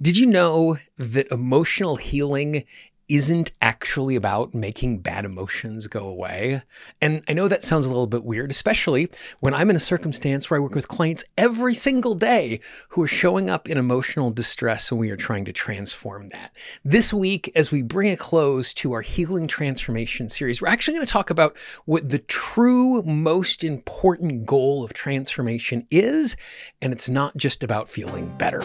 Did you know that emotional healing isn't actually about making bad emotions go away? And I know that sounds a little bit weird, especially when I'm in a circumstance where I work with clients every single day who are showing up in emotional distress and we are trying to transform that. This week, as we bring a close to our Healing Transformation series, we're actually going to talk about what the true most important goal of transformation is. And it's not just about feeling better.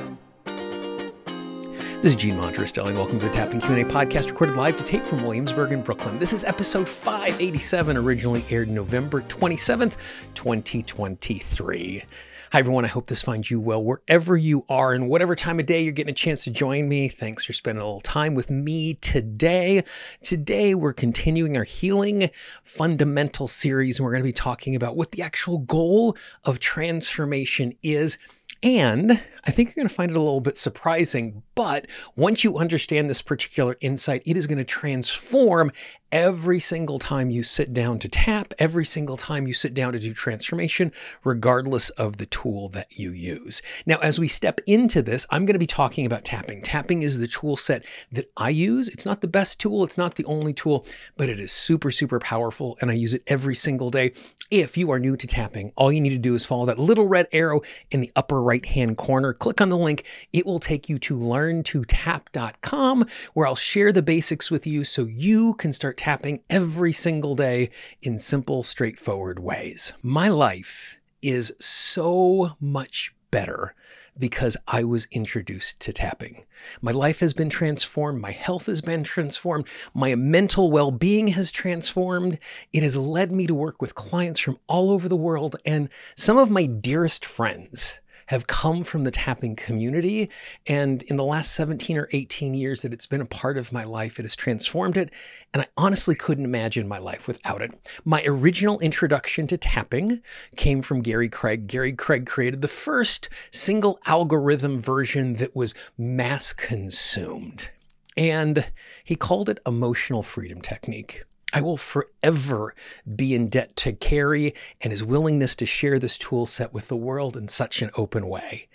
This is Gene Monterastelli, and welcome to the Tapping Q&A podcast recorded live to tape from Williamsburg in Brooklyn. This is episode 587, originally aired November 27th, 2023. Hi, everyone. I hope this finds you well wherever you are and whatever time of day you're getting a chance to join me. Thanks for spending a little time with me today. Today, we're continuing our healing fundamental series, and we're going to be talking about what the actual goal of transformation is and I think you're going to find it a little bit surprising, but once you understand this particular insight, it is going to transform every single time you sit down to tap, every single time you sit down to do transformation, regardless of the tool that you use. Now, as we step into this, I'm going to be talking about tapping. Tapping is the tool set that I use. It's not the best tool, it's not the only tool, but it is super, super powerful, and I use it every single day. If you are new to tapping, all you need to do is follow that little red arrow in the upper right hand corner, click on the link. It will take you to learntotap.com, where I'll share the basics with you so you can start tapping every single day in simple, straightforward ways. My life is so much better because I was introduced to tapping. My life has been transformed. My health has been transformed. My mental well being has transformed. It has led me to work with clients from all over the world and some of my dearest friends have come from the tapping community. And in the last 17 or 18 years that it's been a part of my life, it has transformed it. And I honestly couldn't imagine my life without it. My original introduction to tapping came from Gary Craig. Gary Craig created the first single algorithm version that was mass consumed. And he called it emotional freedom technique. I will forever be in debt to Gary and his willingness to share this tool set with the world in such an open way.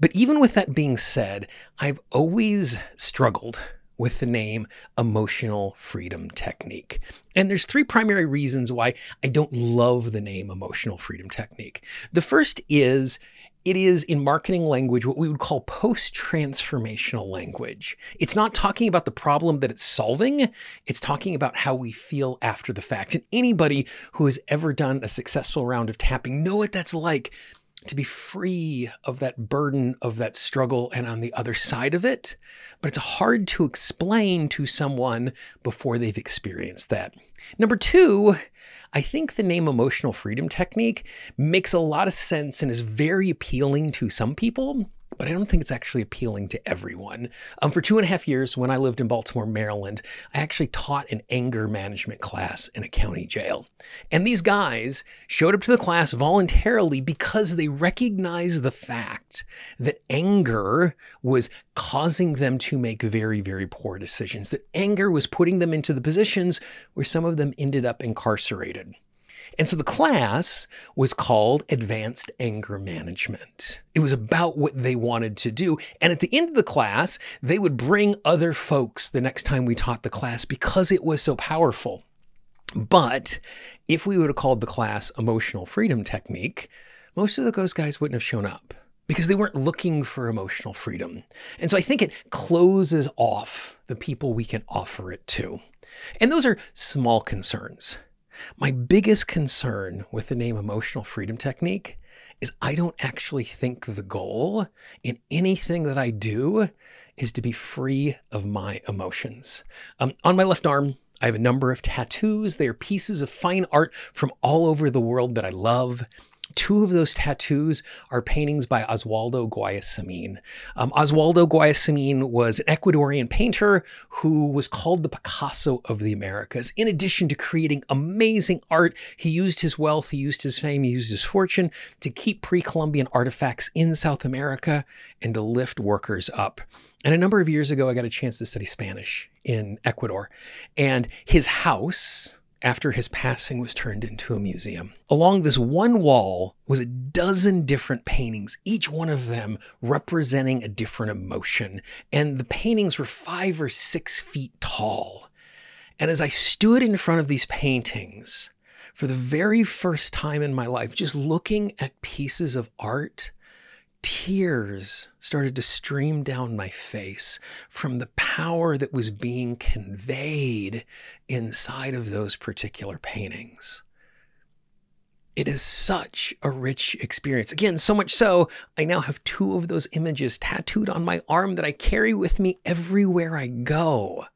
But even with that being said, I've always struggled with the name emotional freedom technique. And there's three primary reasons why I don't love the name emotional freedom technique. The first is it is in marketing language what we would call post transformational language. It's not talking about the problem that it's solving, it's talking about how we feel after the fact. And anybody who has ever done a successful round of tapping know what that's like to be free of that burden of that struggle and on the other side of it. But it's hard to explain to someone before they've experienced that. Number two, I think the name emotional freedom technique makes a lot of sense and is very appealing to some people but I don't think it's actually appealing to everyone. Um, for two and a half years, when I lived in Baltimore, Maryland, I actually taught an anger management class in a county jail. And these guys showed up to the class voluntarily because they recognized the fact that anger was causing them to make very, very poor decisions, that anger was putting them into the positions where some of them ended up incarcerated. And so the class was called Advanced Anger Management. It was about what they wanted to do. And at the end of the class, they would bring other folks the next time we taught the class because it was so powerful. But if we would have called the class Emotional Freedom Technique, most of those guys wouldn't have shown up because they weren't looking for emotional freedom. And so I think it closes off the people we can offer it to. And those are small concerns. My biggest concern with the name emotional freedom technique is I don't actually think the goal in anything that I do is to be free of my emotions. Um, on my left arm, I have a number of tattoos. They are pieces of fine art from all over the world that I love. Two of those tattoos are paintings by Oswaldo Guayasamín. Um, Oswaldo Guayasamín was an Ecuadorian painter who was called the Picasso of the Americas. In addition to creating amazing art, he used his wealth, he used his fame, he used his fortune to keep pre Columbian artifacts in South America and to lift workers up. And a number of years ago, I got a chance to study Spanish in Ecuador. And his house, after his passing was turned into a museum. Along this one wall was a dozen different paintings, each one of them representing a different emotion. And the paintings were five or six feet tall. And as I stood in front of these paintings, for the very first time in my life, just looking at pieces of art, tears started to stream down my face from the power that was being conveyed inside of those particular paintings. It is such a rich experience. Again, so much so, I now have two of those images tattooed on my arm that I carry with me everywhere I go.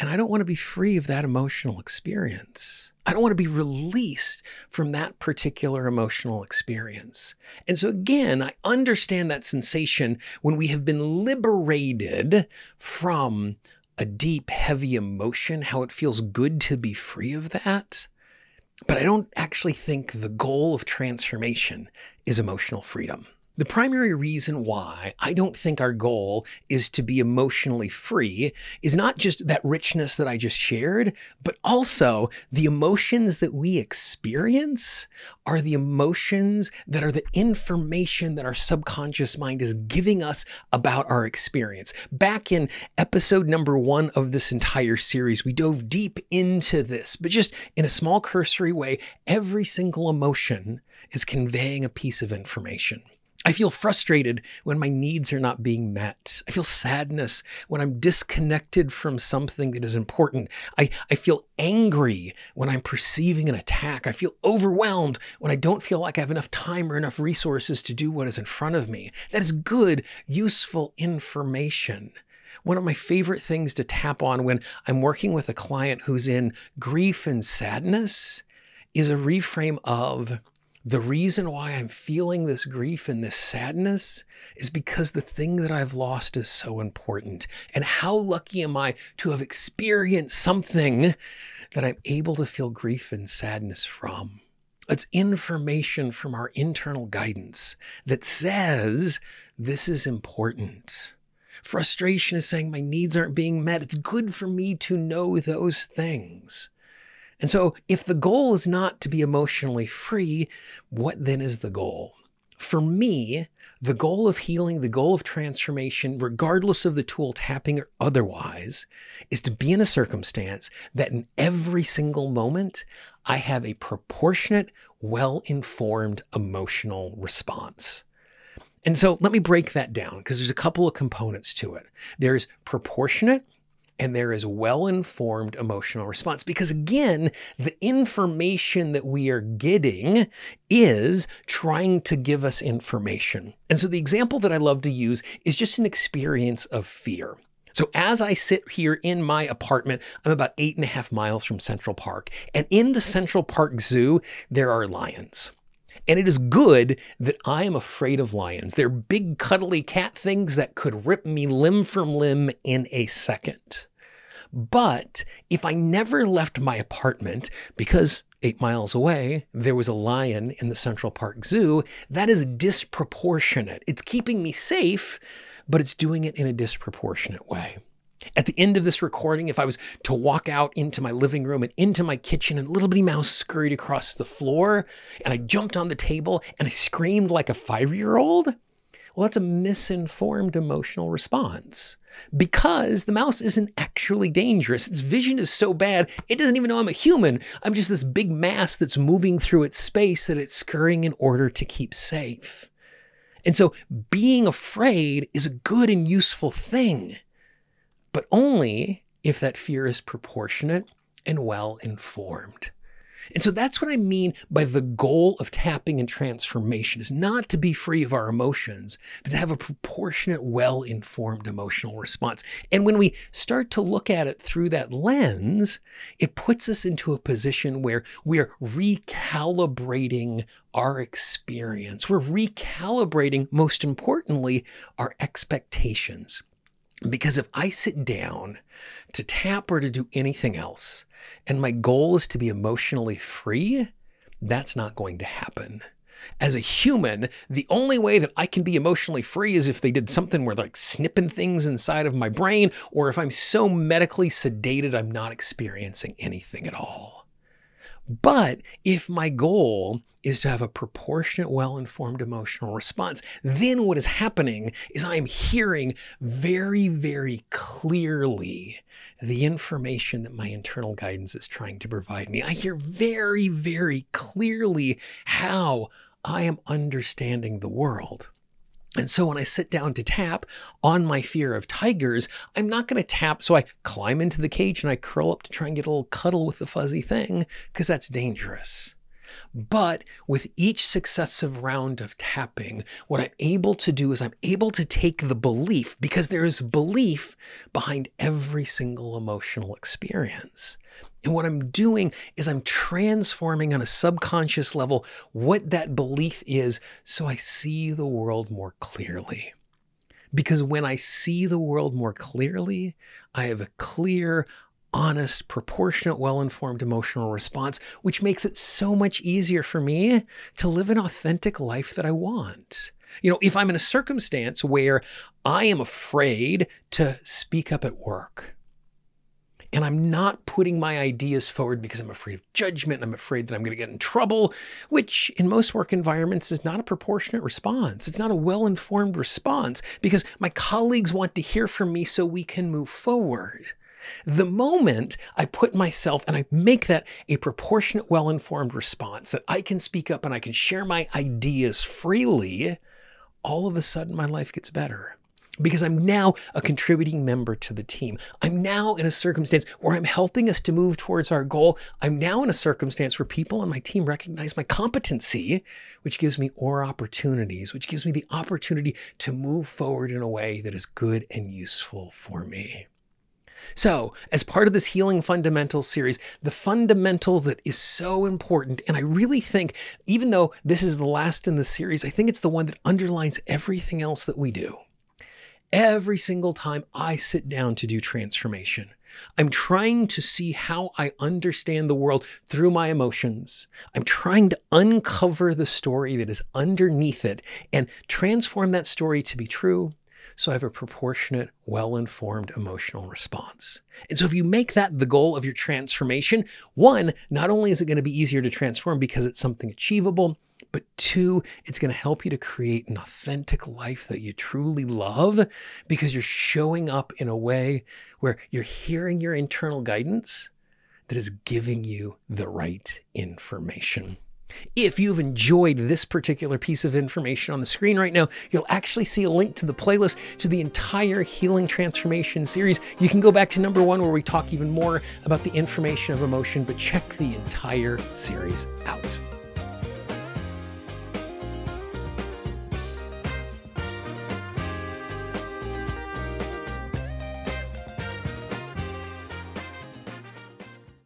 And I don't want to be free of that emotional experience. I don't want to be released from that particular emotional experience. And so, again, I understand that sensation when we have been liberated from a deep, heavy emotion, how it feels good to be free of that. But I don't actually think the goal of transformation is emotional freedom. The primary reason why I don't think our goal is to be emotionally free is not just that richness that I just shared, but also the emotions that we experience are the emotions that are the information that our subconscious mind is giving us about our experience. Back in episode number one of this entire series, we dove deep into this, but just in a small cursory way, every single emotion is conveying a piece of information. I feel frustrated when my needs are not being met. I feel sadness when I'm disconnected from something that is important. I, I feel angry when I'm perceiving an attack. I feel overwhelmed when I don't feel like I have enough time or enough resources to do what is in front of me. That is good, useful information. One of my favorite things to tap on when I'm working with a client who's in grief and sadness is a reframe of the reason why I'm feeling this grief and this sadness is because the thing that I've lost is so important. And how lucky am I to have experienced something that I'm able to feel grief and sadness from? It's information from our internal guidance that says this is important. Frustration is saying my needs aren't being met. It's good for me to know those things. And so, if the goal is not to be emotionally free, what then is the goal? For me, the goal of healing, the goal of transformation, regardless of the tool tapping or otherwise, is to be in a circumstance that in every single moment, I have a proportionate, well informed emotional response. And so let me break that down because there's a couple of components to it. There's proportionate, and there is well informed emotional response. Because again, the information that we are getting is trying to give us information. And so the example that I love to use is just an experience of fear. So as I sit here in my apartment, I'm about eight and a half miles from Central Park. And in the Central Park Zoo, there are lions. And it is good that I am afraid of lions. They're big, cuddly cat things that could rip me limb from limb in a second. But if I never left my apartment because eight miles away there was a lion in the Central Park Zoo, that is disproportionate. It's keeping me safe, but it's doing it in a disproportionate way. At the end of this recording, if I was to walk out into my living room and into my kitchen and a little bitty mouse scurried across the floor and I jumped on the table and I screamed like a five year old, well, that's a misinformed emotional response because the mouse isn't actually dangerous. Its vision is so bad, it doesn't even know I'm a human. I'm just this big mass that's moving through its space that it's scurrying in order to keep safe. And so being afraid is a good and useful thing, but only if that fear is proportionate and well informed. And so that's what I mean by the goal of tapping and transformation is not to be free of our emotions, but to have a proportionate, well informed emotional response. And when we start to look at it through that lens, it puts us into a position where we are recalibrating our experience. We're recalibrating, most importantly, our expectations. Because if I sit down to tap or to do anything else, and my goal is to be emotionally free, that's not going to happen. As a human, the only way that I can be emotionally free is if they did something where like snipping things inside of my brain, or if I'm so medically sedated I'm not experiencing anything at all. But if my goal is to have a proportionate, well informed emotional response, then what is happening is I am hearing very, very clearly the information that my internal guidance is trying to provide me. I hear very, very clearly how I am understanding the world. And so when I sit down to tap on my fear of tigers, I'm not going to tap so I climb into the cage and I curl up to try and get a little cuddle with the fuzzy thing, because that's dangerous. But with each successive round of tapping, what I'm able to do is I'm able to take the belief, because there is belief behind every single emotional experience. And what I'm doing is I'm transforming on a subconscious level what that belief is so I see the world more clearly. Because when I see the world more clearly, I have a clear, honest, proportionate, well informed emotional response, which makes it so much easier for me to live an authentic life that I want. You know, if I'm in a circumstance where I am afraid to speak up at work, and I'm not putting my ideas forward because I'm afraid of judgment. I'm afraid that I'm going to get in trouble, which in most work environments is not a proportionate response. It's not a well informed response because my colleagues want to hear from me so we can move forward. The moment I put myself and I make that a proportionate, well informed response, that I can speak up and I can share my ideas freely, all of a sudden my life gets better because I'm now a contributing member to the team. I'm now in a circumstance where I'm helping us to move towards our goal. I'm now in a circumstance where people on my team recognize my competency, which gives me more opportunities, which gives me the opportunity to move forward in a way that is good and useful for me. So, as part of this Healing Fundamentals series, the fundamental that is so important, and I really think, even though this is the last in the series, I think it's the one that underlines everything else that we do every single time I sit down to do transformation. I'm trying to see how I understand the world through my emotions. I'm trying to uncover the story that is underneath it and transform that story to be true so I have a proportionate, well informed emotional response. And so, if you make that the goal of your transformation, one, not only is it going to be easier to transform because it's something achievable, but two, it's going to help you to create an authentic life that you truly love because you're showing up in a way where you're hearing your internal guidance that is giving you the right information. If you've enjoyed this particular piece of information on the screen right now, you'll actually see a link to the playlist to the entire Healing Transformation series. You can go back to number one where we talk even more about the information of emotion, but check the entire series out.